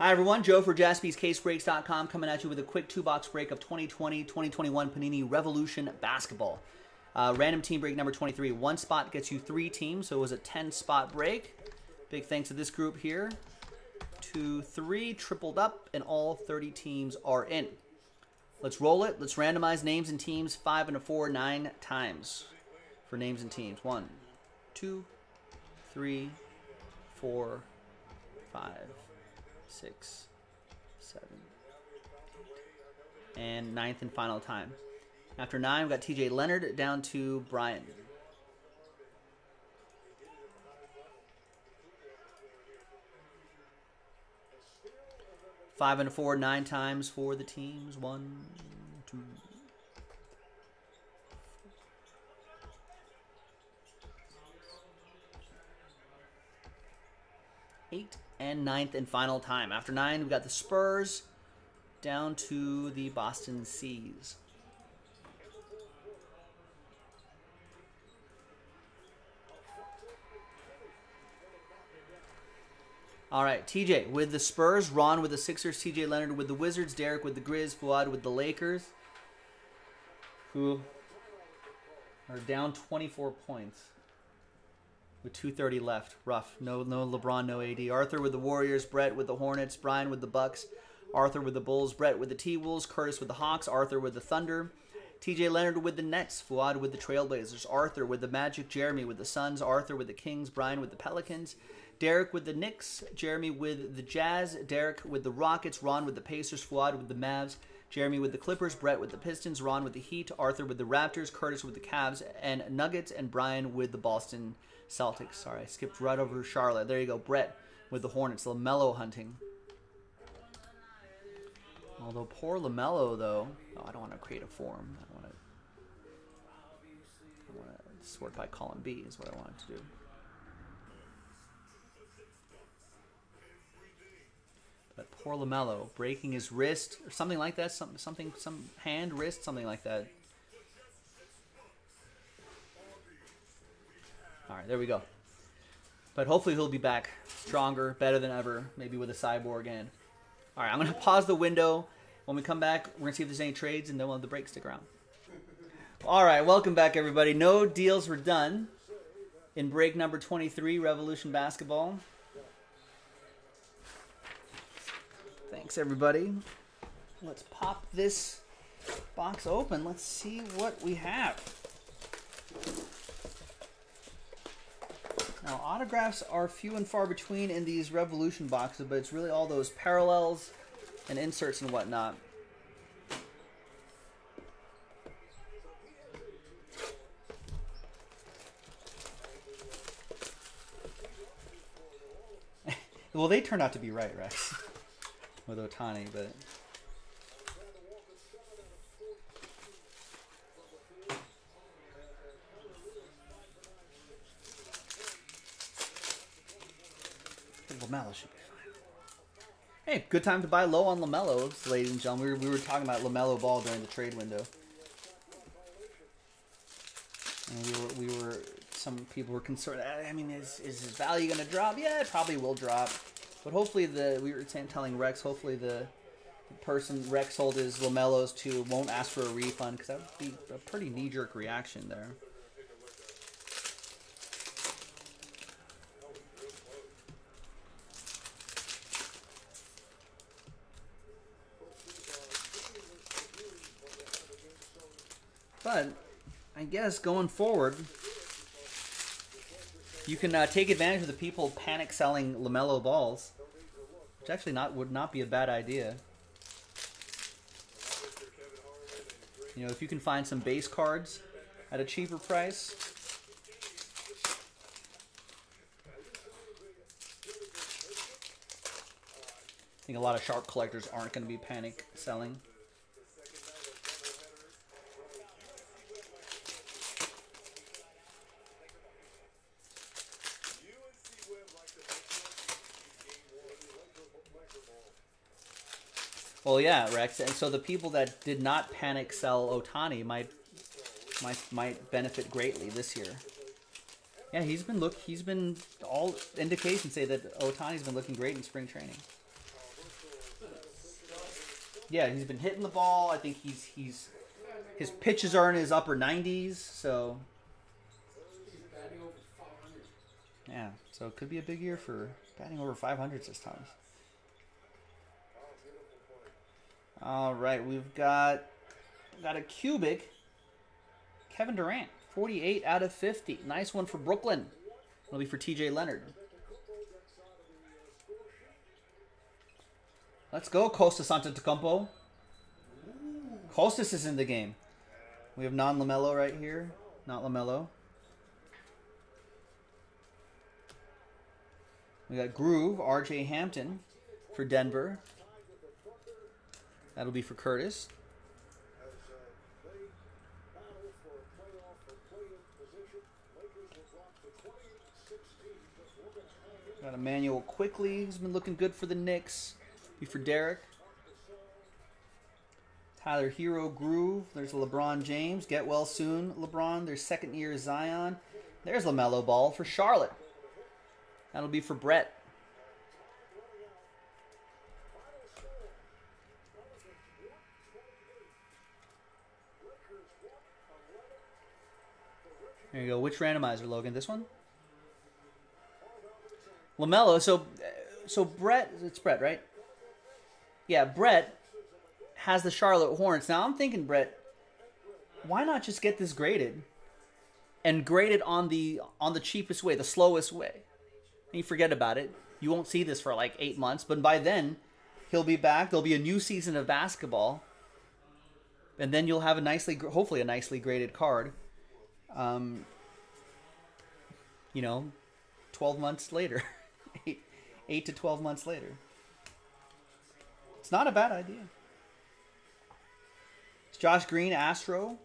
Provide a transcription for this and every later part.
Hi, everyone. Joe for jaspyscasebreaks.com coming at you with a quick two box break of 2020 2021 Panini Revolution Basketball. Uh, random team break number 23. One spot gets you three teams, so it was a 10 spot break. Big thanks to this group here. Two, three, tripled up, and all 30 teams are in. Let's roll it. Let's randomize names and teams five and a four, nine times for names and teams. One, two, three, four, five six, seven, and ninth and final time. After nine, we've got TJ Leonard down to Brian. Five and four, nine times for the teams. one One, two, eight, and ninth and final time. After nine, we got the Spurs down to the Boston C's. All right, TJ with the Spurs, Ron with the Sixers, TJ Leonard with the Wizards, Derek with the Grizz, Fuad with the Lakers, who are down 24 points with 230 left. Rough. No no LeBron, no AD. Arthur with the Warriors, Brett with the Hornets, Brian with the Bucks, Arthur with the Bulls, Brett with the T-Wolves, Curtis with the Hawks, Arthur with the Thunder, TJ Leonard with the Nets, Fuad with the Trailblazers, Arthur with the Magic, Jeremy with the Suns, Arthur with the Kings, Brian with the Pelicans, Derek with the Knicks, Jeremy with the Jazz, Derek with the Rockets, Ron with the Pacers, Fuad with the Mavs, Jeremy with the Clippers, Brett with the Pistons, Ron with the Heat, Arthur with the Raptors, Curtis with the Cavs, and Nuggets, and Brian with the Boston Celtics. Sorry, I skipped right over Charlotte. There you go. Brett with the Hornets. LaMelo hunting. Although poor LaMelo, though. Oh, I don't want to create a form. I want to. I want to sort by column B is what I wanted to do. But poor LaMelo breaking his wrist or something like that. Some something some hand wrist something like that. All right, there we go. But hopefully he'll be back stronger, better than ever, maybe with a cyborg in. All right, I'm going to pause the window. When we come back, we're going to see if there's any trades, and then we'll have the break stick around. All right, welcome back, everybody. No deals were done in break number 23, Revolution Basketball. Thanks, everybody. Let's pop this box open. Let's see what we have. Now, autographs are few and far between in these Revolution boxes, but it's really all those parallels and inserts and whatnot. well, they turned out to be right, Rex, with Ohtani, but... LaMelo should be fine. Hey, good time to buy low on LaMelo, ladies and gentlemen. We were, we were talking about LaMelo Ball during the trade window. And we were, we were, some people were concerned. Uh, I mean, is, is his value going to drop? Yeah, it probably will drop. But hopefully, the we were telling Rex, hopefully the, the person Rex sold his LaMelos to won't ask for a refund because that would be a pretty knee jerk reaction there. But I guess going forward, you can uh, take advantage of the people panic selling Lamelo balls, which actually not would not be a bad idea. You know, if you can find some base cards at a cheaper price. I think a lot of sharp collectors aren't going to be panic selling. Well, yeah, Rex. And so the people that did not panic sell Ohtani might might might benefit greatly this year. Yeah, he's been look. He's been all indications say that Ohtani's been looking great in spring training. Yeah, he's been hitting the ball. I think he's he's his pitches are in his upper 90s, so yeah, so it could be a big year for batting over 500 this time. All right, we've got got a cubic. Kevin Durant, 48 out of 50. Nice one for Brooklyn. It'll be for TJ Leonard. Let's go, Kostas Antetokounmpo. Kostas is in the game. We have non Lamelo right here. Not Lamelo. We got Groove, RJ Hampton for Denver. That'll be for Curtis. Got Immanuel Quickley, who's been looking good for the Knicks. Be for Derek. Tyler Herro Groove. There's LeBron James. Get well soon, LeBron. There's second year Zion. There's LaMelo Ball for Charlotte. That'll be for Brett. There you go. Which randomizer, Logan? This one? LaMelo. So, so Brett, it's Brett, right? Yeah, Brett has the Charlotte Hornets. Now I'm thinking, Brett, why not just get this graded and grade it on the on the cheapest way, the slowest way? And you forget about it. You won't see this for like eight months, but by then he'll be back. There'll be a new season of basketball, and then you'll have a nicely, hopefully, a nicely graded card. Um, you know, twelve months later, eight, eight to twelve months later. It's not a bad idea. It's Josh Green, Astro,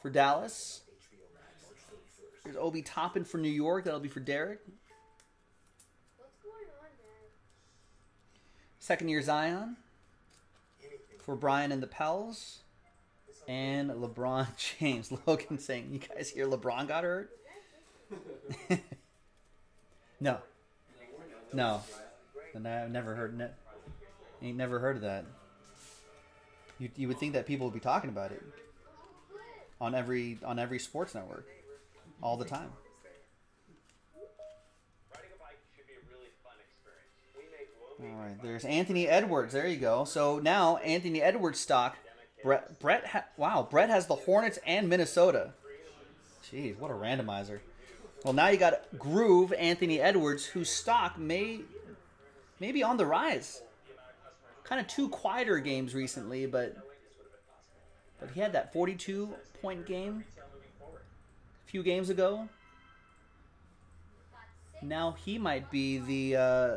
for Dallas. There's Obi Toppin for New York. That'll be for Derek. Second year Zion for Brian and the Pels. And LeBron James. Logan saying, You guys hear LeBron got hurt? no. No. And I've never heard it. Ain't never heard of that. You, you would think that people would be talking about it on every on every sports network all the time. All right, there's Anthony Edwards. There you go. So now Anthony Edwards stock. Brett, Brett ha- wow, Brett has the Hornets and Minnesota. Jeez, what a randomizer. Well, now you got Groove Anthony Edwards, whose stock may may be on the rise kind of two quieter games recently, but but he had that 42 point game a few games ago. Now he might be the uh,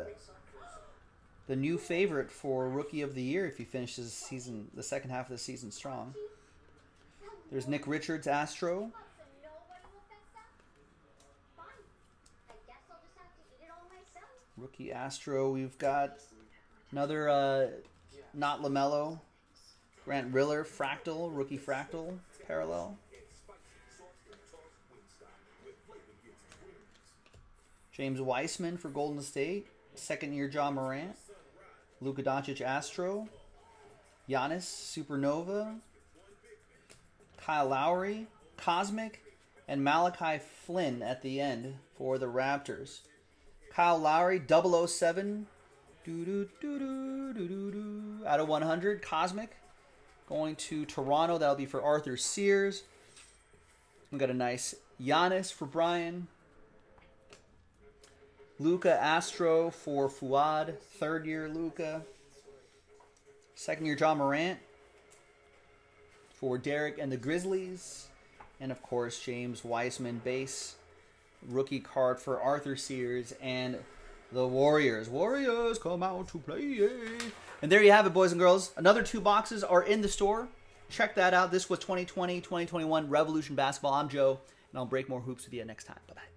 the new favorite for rookie of the year if he finishes season the second half of the season strong. There's Nick Richards, Astro. Rookie Astro. We've got Another uh, not Lamelo. Grant Riller, Fractal, rookie Fractal, parallel. James Wiseman for Golden State. Second year Ja Morant. Luka Doncic Astro. Giannis Supernova. Kyle Lowry Cosmic. And Malachi Flynn at the end for the Raptors. Kyle Lowry 007 do, do, do, Out of 100, Cosmic. Going to Toronto. That'll be for Arthur Sears. We got a nice Giannis for Brian. Luka Astro for Fuad. Third year Luka. Second year Ja Morant for Derek and the Grizzlies. And of course, James Wiseman base. Rookie card for Arthur Sears and the Warriors. Warriors come out to play. And there you have it, boys and girls. Another two boxes are in the store. Check that out. This was 2020 2021 Revolution Basketball. I'm Joe, and I'll break more hoops with you next time. Bye bye.